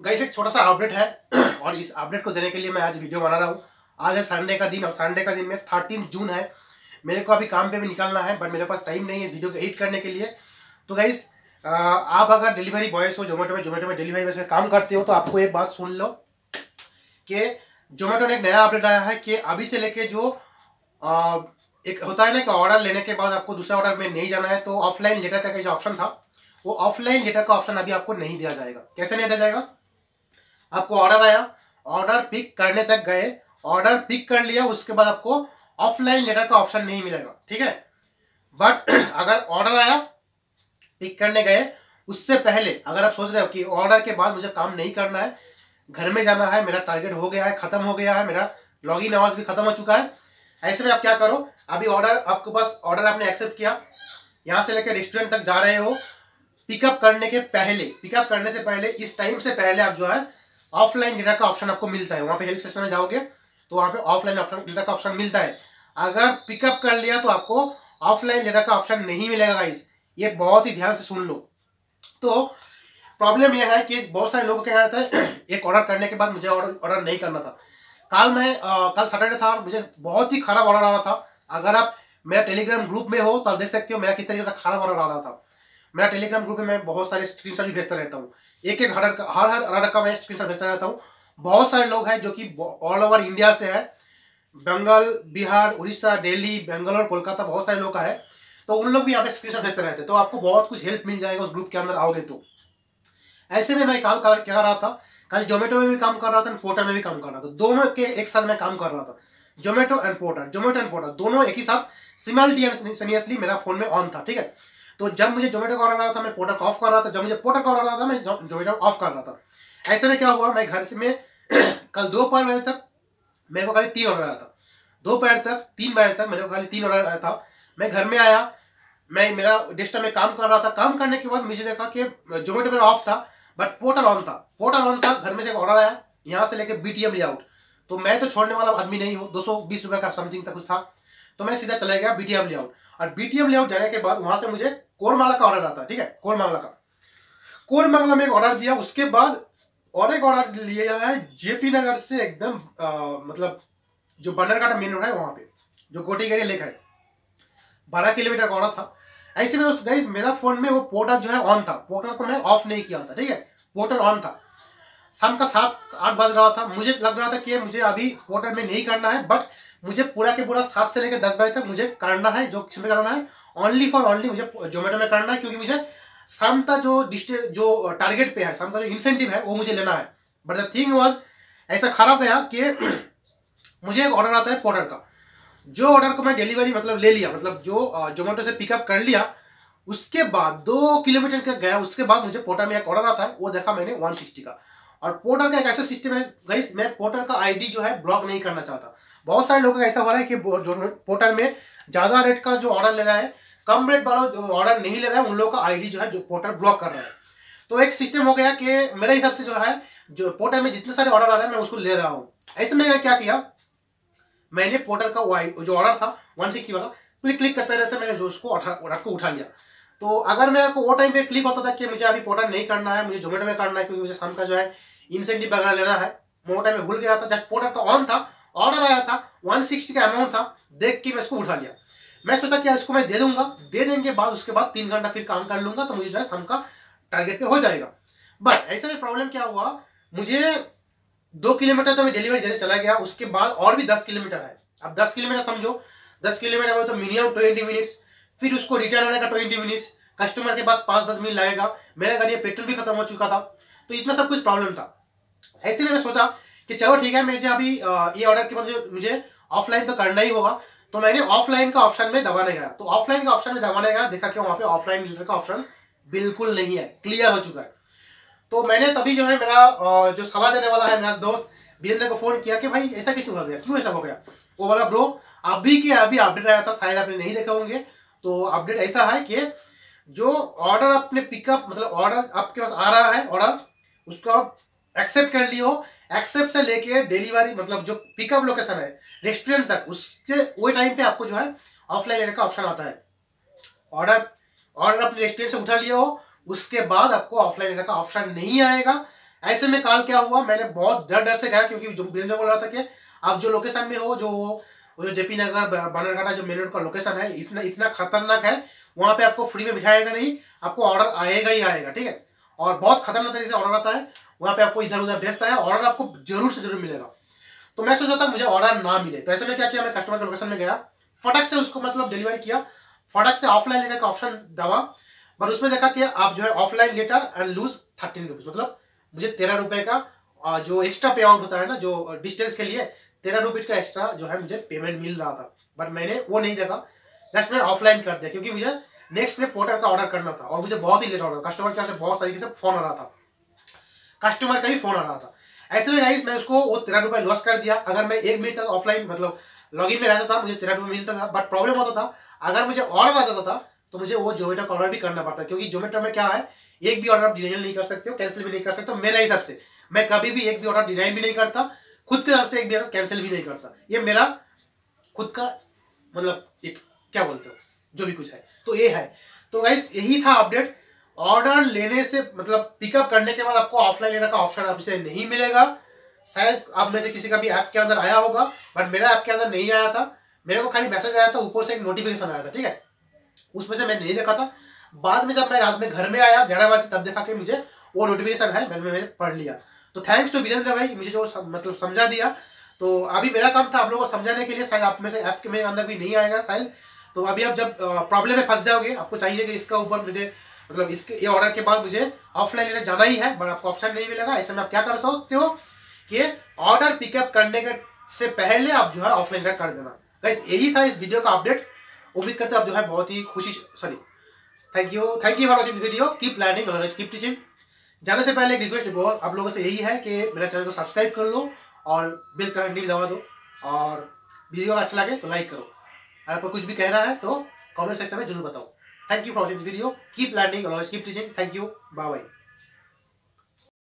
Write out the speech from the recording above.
Guys एक छोटा सा अपडेट है। और इस अपडेट को देने के लिए मैं आज वीडियो बना रहा हूँ। आज है संडे का दिन और संडे का दिन में थर्टीन जून है। मेरे को अभी काम पे भी निकलना है बट मेरे पास टाइम नहीं है इस वीडियो को एडिट करने के लिए। तो गाइस आप अगर डिलीवरी बॉयस हो जोमेटो में जोमेटो में डिलीवरी बॉयस में काम करते हो तो आपको एक बात सुन लो कि जोमेटो ने एक नया अपडेट आया है कि अभी से लेके जो आ, एक होता है ना कि ऑर्डर लेने के बाद आपको दूसरा ऑर्डर में नहीं जाना है तो ऑफलाइन लेटर का जो ऑप्शन था वो ऑफलाइन लेटर का ऑप्शन अभी आपको नहीं दिया जाएगा। कैसे नहीं दिया जाएगा? आपको ऑर्डर आया। ऑर्डर पिक करने तक गए। ऑर्डर पिक कर लिया, उसके बाद आपको ऑफलाइन लेटर का ऑप्शन नहीं मिलेगा। ठीक है? बट अगर ऑर्डर आया पिक करने गए, उससे पहले अगर आप सोच रहे हो कि ऑर्डर के बाद मुझे काम नहीं करना है, घर में जाना है, मेरा टारगेट हो गया है, खत्म हो गया है, मेरा लॉग इन आवर्स भी खत्म हो चुका है, ऐसे में आप क्या करो? अभी ऑर्डर आपके पास ऑर्डर आपने एक्सेप्ट किया। यहाँ से लेकर रेस्टोरेंट तक जा रहे हो। पिकअप करने के पहले पिकअप करने से पहले, इस टाइम से पहले आप जो है ऑफलाइन लेटर का ऑप्शन आपको मिलता है। वहाँ पे हेल्प सेक्शन में जाओगे तो वहाँ पे ऑफलाइन लेटर का ऑप्शन मिलता है। अगर पिकअप कर लिया तो आपको ऑफलाइन लेटर का ऑप्शन नहीं मिलेगा गाइस ये बहुत ही ध्यान से सुन लो। तो प्रॉब्लम यह है कि बहुत सारे लोगों क्या रहता है एक ऑर्डर करने के बाद मुझे ऑर्डर नहीं करना था। कल मैं आ, कल सैटरडे था और मुझे बहुत ही खराब ऑर्डर आ रहा था। अगर आप मेरा टेलीग्राम ग्रुप में हो तो आप देख सकते हो मेरा किस तरीके से खराब ऑर्डर आ रहा था। मेरा टेलीग्राम ग्रुप में बहुत सारे स्क्रीन भी भेजता रहता हूँ। एक एक हर हर हर का मैं स्क्रीन भेजता रहता हूँ। बहुत सारे लोग हैं जो कि ऑल ओवर इंडिया से है। बंगाल, बिहार, उड़ीसा, दिल्ली, बेंगलोर, कोलकाता, बहुत सारे लोग का है। तो उन लोग भी यहाँ पे स्क्रीन भेजते रहते हैं। तो आपको बहुत कुछ हेल्प मिल जाएगा उस ग्रुप के अंदर आओगे तो। ऐसे में मैं कल क्या रहा था? कल जोमेटो में भी काम कर रहा था पोर्टर में भी काम कर रहा था। दोनों के एक साथ में काम कर रहा था। Zomato and Porter Zomato and Porter दोनों एक ही साथ सिमल्टेनियसली मेरा फ़ोन में ऑन था, ठीक है? तो जब मुझे जोमेटो का ऑर्डर रहा था, मैं पोर्टर को ऑफ़ कर रहा था। जब मुझे पोर्टर कॉल आ रहा था, मैं जोमेटो ऑफ़ कर रहा था। ऐसे में क्या हुआ, मैं घर से, में कल दो दोपहर बजे तक मेरे को खाली तीन ऑर्डर आया था। दोपहर तक, तीन बजे तक मेरे को खाली तीन ऑर्डर आया था। मैं घर में आया, मैं, मेरा डेस्कटॉप में काम कर रहा था। काम करने के बाद मुझे देखा कि जोमेटो मेरा ऑफ़ था बट पोर्टल ऑन था। पोर्टल ऑन था, घर में से ऑर्डर आया, यहाँ से लेके बीटीएम लेआउट तो मैं तो छोड़ने वाला आदमी नहीं हूँ, दो सौ बीस रुपये का समथिंग तक कुछ था। तो मैं सीधा चला गया बीटीएम लेआउट और बीटीएम लेआउट जाने के बाद वहाँ से मुझे कोरमाला का ऑर्डर आता है, ठीक है? कोरमाला का। कोरमाला में एक ऑर्डर दिया, उसके बाद और एक ऑर्डर लिया है जेपी नगर से एकदम मतलब जो बनरघाट मेन रोड है वहाँ पे, जो गोटीगेरी लेक है। बारह किलोमीटर का ऑर्डर था। ऐसे में दोस्तों गाइस मेरा फ़ोन में वो पोर्टर जो है ऑन था। पोर्टर को मैं ऑफ़ नहीं किया था, ठीक है? पोर्टर ऑन था। शाम का सात, आठ बज रहा था। मुझे लग रहा था कि मुझे अभी पोर्टर में नहीं करना है बट मुझे पूरा के पूरा सात से लेकर दस बजे तक मुझे करना है, जो किसमें करना है ओनली फॉर ओनली मुझे जोमेटो में करना है, क्योंकि मुझे शाम का जो डिस्टे जो टारगेट पे है शाम का जो इंसेंटिव है, वो मुझे लेना है। बट द थिंग वॉज़ ऐसा खराब गया कि मुझे एक ऑर्डर आता है पोर्टर का। जो ऑर्डर को मैं डिलीवरी मतलब ले लिया मतलब जो जोमेटो से पिकअप कर लिया, उसके बाद दो किलोमीटर का गया, उसके बाद मुझे पोर्टर में एक ऑर्डर आता है, वो देखा मैंने 160 का। और पोर्टर का एक ऐसा सिस्टम है गई मैं पोर्टर का आईडी जो है ब्लॉक नहीं करना चाहता। बहुत सारे लोगों का ऐसा हो रहा है कि जो पोर्टल में ज़्यादा रेट का जो ऑर्डर ले रहा है, कम रेट वाला जो ऑर्डर नहीं ले रहा है, उन लोगों का आईडी जो है, जो पोर्टल ब्लॉक कर रहा है। तो एक सिस्टम हो गया कि मेरे हिसाब से जो है, जो पोर्टल में जितने सारे ऑर्डर आ रहे हैं, मैं उसको ले रहा हूँ। ऐसे में क्या किया, मैंने पोर्टल का जो ऑर्डर था वन वाला क्लिक क्लिक करते रहते मैं जो उसको ऑर्डर को उठा लिया। तो अगर मेरे को वो टाइम पे क्लिक होता था कि मुझे अभी पोर्टल नहीं करना है, मुझे जोमेटो में करना है क्योंकि मुझे शाम का जो है इंसेंटिव वगैरह लेना है, मैं वो टाइम में भूल गया था। जस्ट पोर्टल का ऑन था ऑर्डर आया था 160 का अमाउंट था, देख के मैं इसको उठा लिया। मैं सोचा कि इसको मैं दे दूँगा, दे देंगे बाद, उसके बाद तीन घंटा फिर काम कर लूँगा तो मुझे जो है शाम का टारगेट पे हो जाएगा। बट ऐसे में प्रॉब्लम क्या हुआ? मुझे दो किलोमीटर तो मैं डिलीवरी देने चला गया, उसके बाद और भी दस किलोमीटर है अब दस किलोमीटर समझो, दस किलोमीटर तो मिनिमम ट्वेंटी मिनट्स फिर उसको रिटर्न आने का ट्वेंटी मिनट्स कस्टमर के पास पाँच दस मिनट लगेगा। मेरा गाड़ी पेट्रोल भी खत्म हो चुका था। तो इतना सब कुछ प्रॉब्लम था। ऐसे में मैं सोचा कि चलो ठीक है, मुझे अभी ये ऑर्डर के बाद मुझे ऑफलाइन तो करना ही होगा। तो मैंने ऑफलाइन का ऑप्शन में दबाने गया। तो ऑफलाइन का ऑप्शन में दबाने गया, देखा कि वहाँ पे ऑफलाइन डीलर का ऑप्शन बिल्कुल नहीं है। क्लियर हो चुका है। तो मैंने तभी जो है मेरा जो सलाह देने वाला है मेरा दोस्त, वीरेंद्र को फ़ोन किया कि भाई, ऐसा क्यों हो गया? क्यों ऐसा हो गया? वो बोला, ब्रो, अभी के, अभी अपडेट आया था, शायद आपने नहीं देखे होंगे। तो अपडेट ऐसा है कि जो ऑर्डर अपने पिकअप मतलब ऑर्डर आपके पास आ रहा है ऑर्डर उसको आप एक्सेप्ट कर लियो। एक्सेप्ट से लेके डिलीवरी मतलब जो पिकअप लोकेशन है रेस्टोरेंट तक, उससे, वही टाइम पे आपको जो है ऑफलाइन लेने का ऑप्शन आता है। ऑर्डर ऑर्डर अपने रेस्टोरेंट से उठा लिया हो उसके बाद आपको ऑफलाइन लेने का ऑप्शन नहीं आएगा। ऐसे में काल क्या हुआ, मैंने बहुत डर डर से गया क्योंकि जो वीरेंद्र बोल रहा था कि आप जो लोकेशन में हो, जो वो जो जेपी नगर बनरघाटा जो मेन रोड का लोकेशन है इतना इतना खतरनाक है, वहाँ पे आपको फ्री में बिठाएगा नहीं, आपको ऑर्डर आएगा ही आएगा, ठीक है? और बहुत खतरनाक तरीके से ऑर्डर आता है, वहाँ पे आपको इधर उधर भेजता है ऑर्डर आपको ज़रूर से ज़रूर मिलेगा। तो मैं सोचा था मुझे ऑर्डर ना मिले तो ऐसे में क्या किया, मैं कस्टमर के लोकेशन में गया, फटक से उसको मतलब डिलीवरी किया, फटक से ऑफलाइन लेटर का ऑप्शन दबा, पर उसमें देखा कि आप जो है offline later and lose thirteen rupees मतलब मुझे तेरह रुपए का जो एक्स्ट्रा पे आउट होता है ना, जो डिस्टेंस के लिए तेरह रुपीज़ का एक्स्ट्रा जो है मुझे पेमेंट मिल रहा था। बट मैंने वो नहीं देखा। जस्ट मैं ऑफलाइन कर दिया, क्योंकि मुझे नेक्स्ट में पोर्टर का ऑर्डर करना था और मुझे बहुत ही लेट ऑर्डर कस्टमर केयर से बहुत तरीके से फ़ोन आ रहा था। कस्टमर का भी फ़ोन आ रहा था। ऐसे में गाइस मैं उसको वो तेरह रुपए लॉस कर दिया। अगर मैं एक मिनट तक ऑफलाइन मतलब लॉगिन में रहता था, मुझे तेरह रुपये मिलता था। बट प्रॉब्लम होता था, अगर मुझे ऑर्डर आ जाता था तो मुझे वो जोमेटो का ऑर्डर भी करना पड़ता है क्योंकि जोमेटो में क्या है, एक भी ऑर्डर आप डिनाइन नहीं कर सकते हो कैंसिल भी नहीं कर सकते मेरे हिसाब से मैं कभी भी एक भी ऑर्डर डिनाइन भी नहीं करता। खुद के तरफ़ से एक भी कैंसिल भी नहीं करता। ये मेरा खुद का मतलब एक, क्या बोलते हो, जो भी कुछ है। तो ये है। तो गाइस यही था अपडेट ऑर्डर लेने से मतलब पिकअप करने के बाद आपको ऑफलाइन लेने का ऑप्शन आपसे नहीं मिलेगा। शायद आप में से किसी का भी ऐप के अंदर आया होगा बट मेरा ऐप के अंदर नहीं आया था। मेरे को खाली मैसेज आया था, ऊपर से एक नोटिफिकेशन आया था, ठीक है? उसमें से मैंने नहीं देखा था। बाद में जब मैं रात में घर में आया, ग्यारह बजे तब देखा कि मुझे वो नोटिफिकेशन है मैंने मैंने पढ़ लिया। तो थैंक्स टू वीरेंद्र भाई, मुझे जो मतलब समझा दिया। तो अभी मेरा काम था आप लोगों को समझाने के लिए, शायद आप में से ऐप के मेरे अंदर भी नहीं आएगा शायद। तो अभी आप जब प्रॉब्लम में फंस जाओगे, आपको चाहिए कि इसका ऊपर मुझे मतलब इसके, ये ऑर्डर के बाद मुझे ऑफलाइन लेने जाना ही है बट आपको ऑप्शन नहीं मिलेगा। ऐसे में आप क्या कर सकते हो कि ऑर्डर पिकअप करने के, से पहले आप जो है ऑफलाइन कर देना। गाइस यही था इस वीडियो का अपडेट उम्मीद करते आप जो है बहुत ही खुशी sorry thank you thank you for watching this video keep knowledge keep teaching जाने से पहले एक रिक्वेस्ट बहुत आप लोगों से यही है कि मेरा चैनल को सब्सक्राइब कर लो और बिल का घंटी भी दबा दो और वीडियो अच्छा लगे तो लाइक करो। अगर आपको कुछ भी कहना है तो कमेंट सेक्शन में ज़रूर बताओ। Thank you for watching this video keep learning और keep teaching thank you bye bye